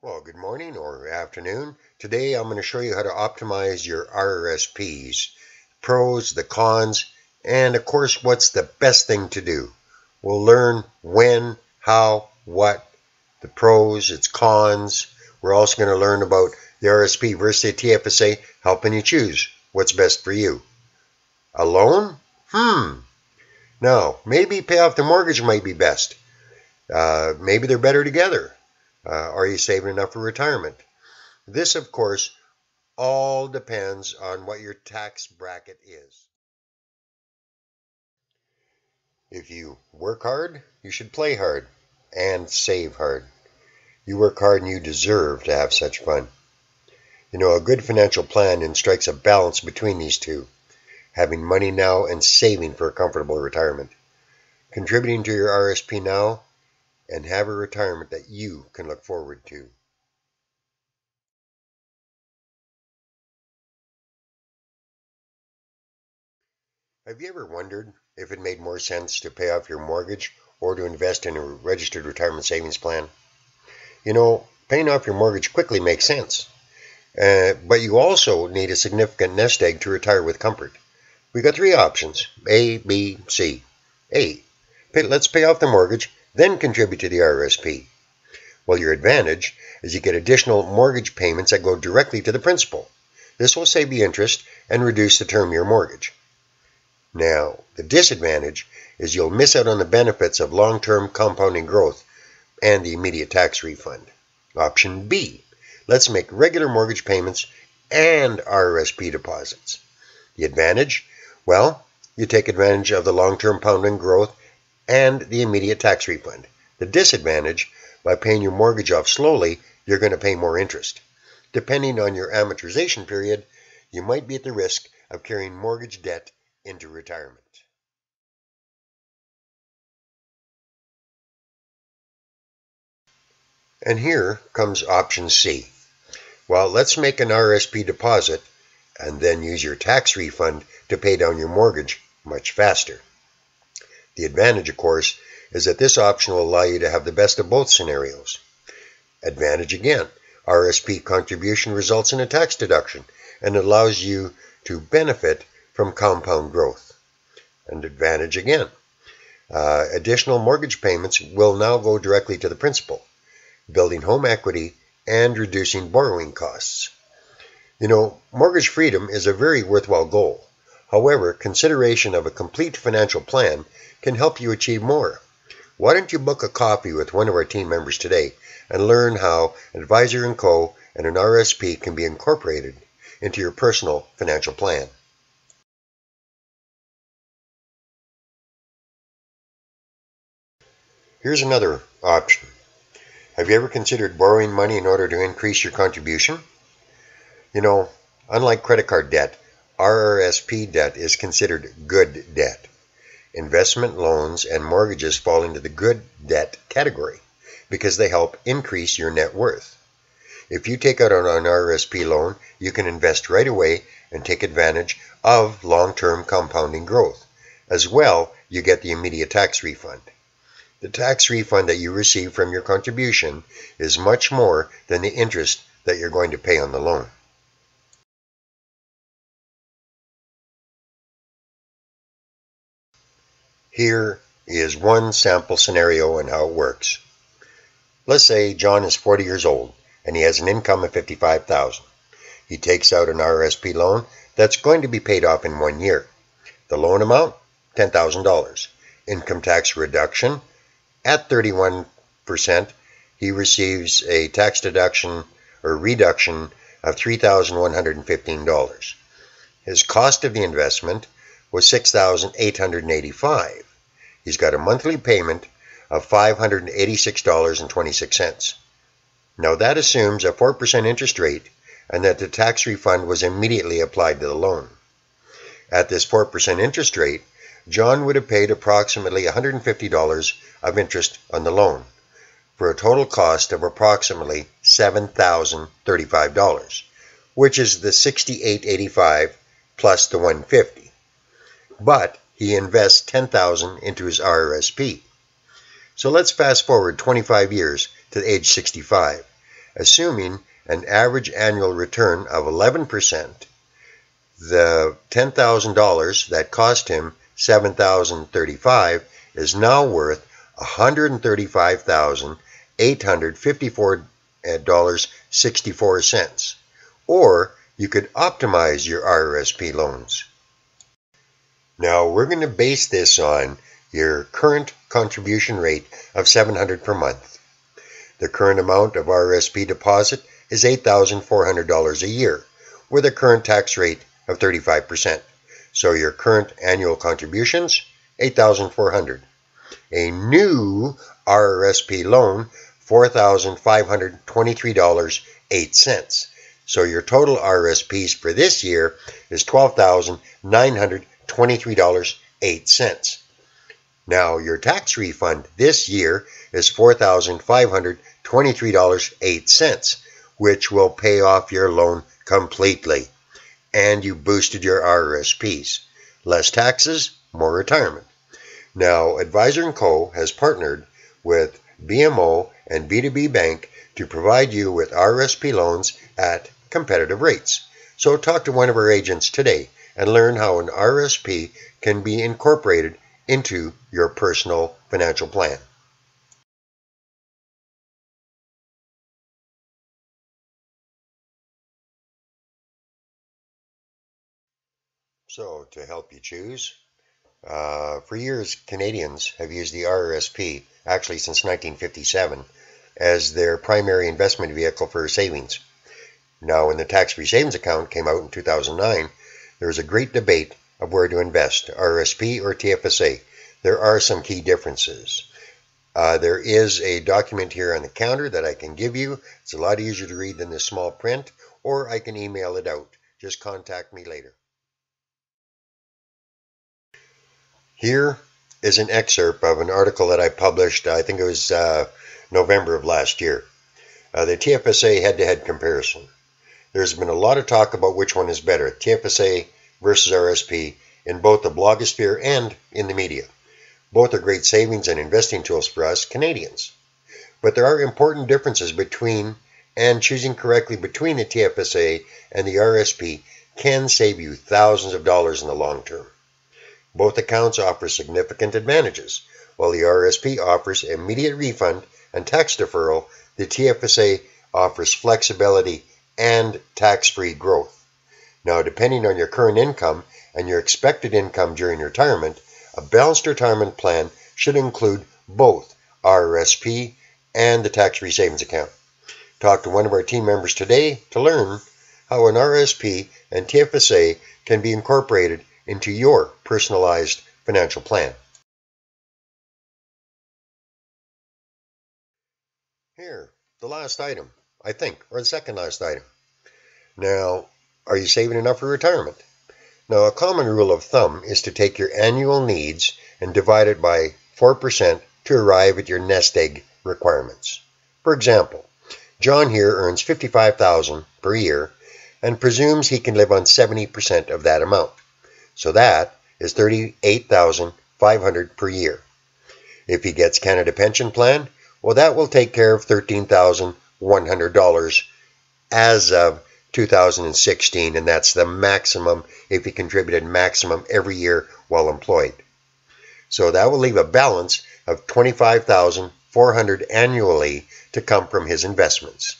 Well, good morning or afternoon. Today I'm going to show you how to optimize your RRSPs, pros, the cons, and of course what's the best thing to do. We'll learn when, how, what, the pros, its cons. We're also going to learn about the RSP versus the TFSA, helping you choose what's best for you. A loan? Hmm. No, maybe pay off the mortgage might be best. Uh, maybe they're better together. Uh, are you saving enough for retirement? This, of course, all depends on what your tax bracket is. If you work hard, you should play hard and save hard. You work hard and you deserve to have such fun. You know, a good financial plan strikes a balance between these two, having money now and saving for a comfortable retirement. Contributing to your RSP now and have a retirement that you can look forward to. Have you ever wondered if it made more sense to pay off your mortgage or to invest in a registered retirement savings plan? You know, paying off your mortgage quickly makes sense, uh, but you also need a significant nest egg to retire with comfort. We've got three options A, B, C. A. Pay, let's pay off the mortgage then contribute to the RSP. Well, your advantage is you get additional mortgage payments that go directly to the principal. This will save you interest and reduce the term of your mortgage. Now, the disadvantage is you'll miss out on the benefits of long-term compounding growth and the immediate tax refund. Option B, let's make regular mortgage payments and RSP deposits. The advantage? Well, you take advantage of the long-term compounding growth and the immediate tax refund. The disadvantage, by paying your mortgage off slowly, you're going to pay more interest. Depending on your amortization period, you might be at the risk of carrying mortgage debt into retirement. And here comes option C. Well, let's make an RSP deposit and then use your tax refund to pay down your mortgage much faster. The advantage, of course, is that this option will allow you to have the best of both scenarios. Advantage again, RSP contribution results in a tax deduction and allows you to benefit from compound growth. And advantage again, uh, additional mortgage payments will now go directly to the principal, building home equity and reducing borrowing costs. You know, mortgage freedom is a very worthwhile goal. However, consideration of a complete financial plan can help you achieve more. Why don't you book a coffee with one of our team members today and learn how Advisor & Co. and an RSP can be incorporated into your personal financial plan. Here's another option. Have you ever considered borrowing money in order to increase your contribution? You know, unlike credit card debt, RRSP debt is considered good debt. Investment loans and mortgages fall into the good debt category because they help increase your net worth. If you take out an RRSP loan, you can invest right away and take advantage of long-term compounding growth. As well, you get the immediate tax refund. The tax refund that you receive from your contribution is much more than the interest that you're going to pay on the loan. Here is one sample scenario and how it works. Let's say John is 40 years old and he has an income of 55,000. He takes out an RSP loan that's going to be paid off in one year. The loan amount, $10,000. Income tax reduction, at 31%, he receives a tax deduction or reduction of $3,115. His cost of the investment was $6,885. He's got a monthly payment of $586.26. Now that assumes a 4% interest rate and that the tax refund was immediately applied to the loan. At this 4% interest rate, John would have paid approximately $150 of interest on the loan for a total cost of approximately $7,035, which is the $68.85 plus the 150. But he invests 10,000 into his RRSP. So let's fast forward 25 years to age 65. assuming an average annual return of 11%, the $10,000 that cost him 7,035 is now worth $135,854.64. Or you could optimize your RRSP loans. Now we're going to base this on your current contribution rate of 700 per month. The current amount of RSP deposit is $8,400 a year with a current tax rate of 35%. So your current annual contributions, 8,400. A new RRSP loan, $4,523.08. So your total RRSPs for this year is $12,923.08. Now your tax refund this year is $4,523.08, which will pay off your loan completely and you boosted your RRSPs. Less taxes, more retirement. Now, Advisor & Co. has partnered with BMO and B2B Bank to provide you with RRSP loans at competitive rates. So talk to one of our agents today and learn how an RSP can be incorporated into your personal financial plan. So, to help you choose, uh, for years, Canadians have used the RRSP, actually since 1957, as their primary investment vehicle for savings. Now, when the tax free savings account came out in 2009, there was a great debate of where to invest RSP or TFSA. There are some key differences. Uh, there is a document here on the counter that I can give you. It's a lot easier to read than this small print, or I can email it out. Just contact me later. Here is an excerpt of an article that I published, I think it was uh, November of last year. Uh, the TFSA head to head comparison. There's been a lot of talk about which one is better, TFSA versus RSP, in both the blogosphere and in the media. Both are great savings and investing tools for us Canadians. But there are important differences between and choosing correctly between the TFSA and the RSP can save you thousands of dollars in the long term. Both accounts offer significant advantages. While the RSP offers immediate refund and tax deferral, the TFSA offers flexibility and tax-free growth. Now, depending on your current income and your expected income during retirement, a balanced retirement plan should include both RRSP and the tax-free savings account. Talk to one of our team members today to learn how an RSP and TFSA can be incorporated into your personalized financial plan. Here, the last item, I think, or the second last item. Now, are you saving enough for retirement? Now, a common rule of thumb is to take your annual needs and divide it by 4% to arrive at your nest egg requirements. For example, John here earns 55,000 per year and presumes he can live on 70% of that amount. So that is 38,500 per year. If he gets Canada Pension Plan, well that will take care of $13,100 as of 2016 and that's the maximum if he contributed maximum every year while employed. So that will leave a balance of 25,400 annually to come from his investments.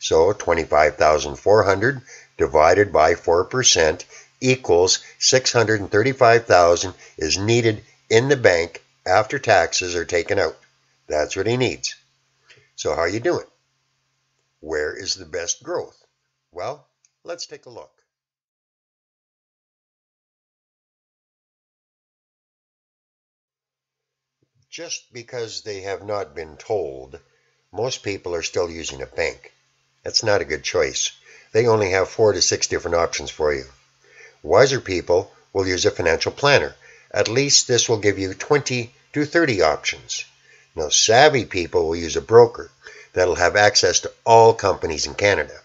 So 25,400 divided by 4% equals 635,000 is needed in the bank after taxes are taken out. That's what he needs. So how are you doing? Where is the best growth? Well, let's take a look. Just because they have not been told, most people are still using a bank. That's not a good choice. They only have four to six different options for you. Wiser people will use a financial planner. At least this will give you 20 to 30 options. Now, savvy people will use a broker that'll have access to all companies in Canada.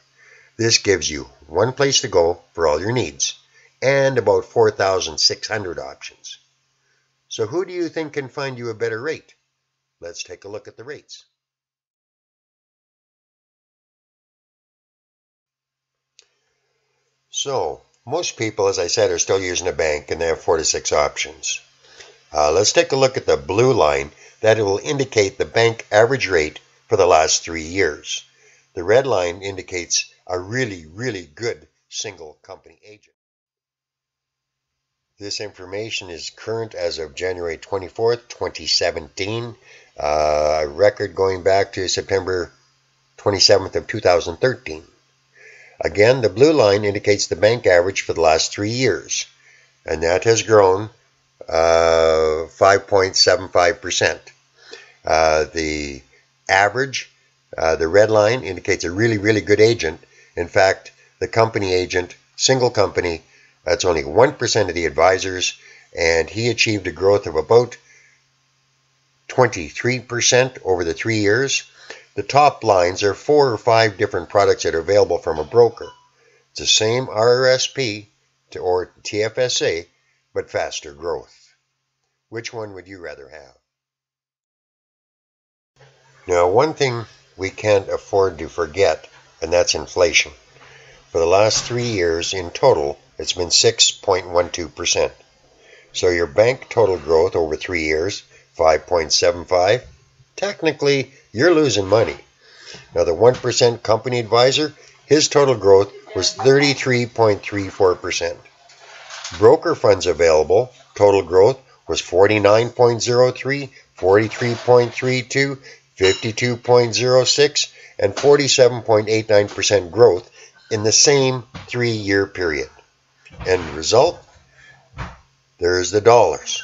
This gives you one place to go for all your needs and about 4,600 options. So, who do you think can find you a better rate? Let's take a look at the rates. So, most people, as I said, are still using a bank and they have four to six options. Uh, let's take a look at the blue line that will indicate the bank average rate for the last three years. The red line indicates a really, really good single company agent. This information is current as of January 24th, 2017. Uh, a record going back to September 27th of 2013. Again, the blue line indicates the bank average for the last three years, and that has grown 5.75%. Uh, uh, the average, uh, the red line, indicates a really, really good agent. In fact, the company agent, single company, that's only 1% of the advisors, and he achieved a growth of about 23% over the three years. The top lines are four or five different products that are available from a broker. It's the same RRSP to, or TFSA, but faster growth. Which one would you rather have? Now, one thing we can't afford to forget, and that's inflation. For the last three years in total, it's been 6.12%. So your bank total growth over three years, 5.75. Technically, you're losing money. Now the 1% company advisor, his total growth was 33.34%. Broker funds available, total growth was 49.03, 43.32, 52.06, and 47.89% growth in the same three year period. End result, there's the dollars.